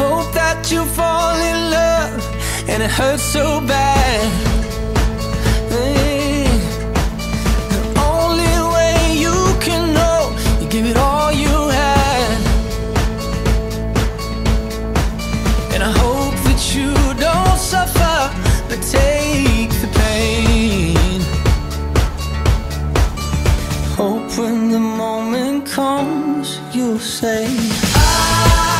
Hope that you fall in love and it hurts so bad. The only way you can know, you give it all you had. And I hope that you don't suffer, but take the pain. Hope when the moment comes, you'll say, I, I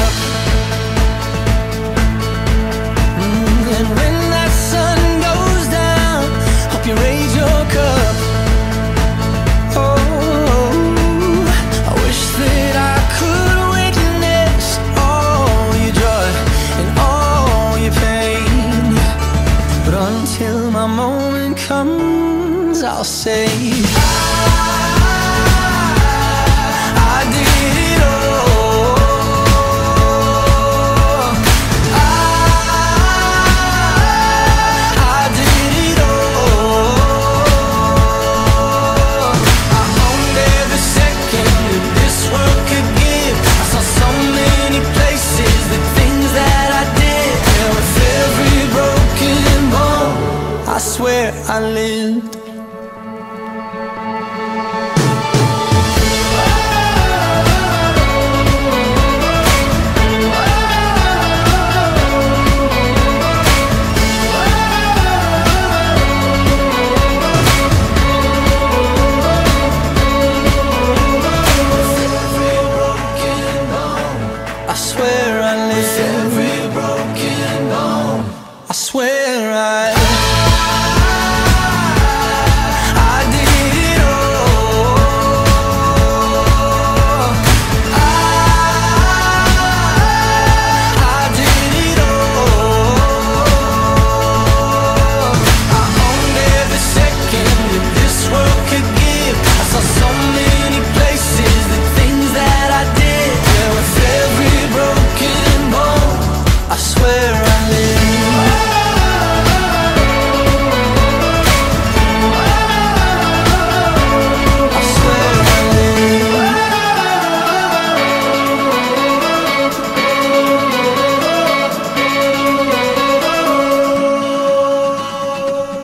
Comes, I'll say, swear I lived.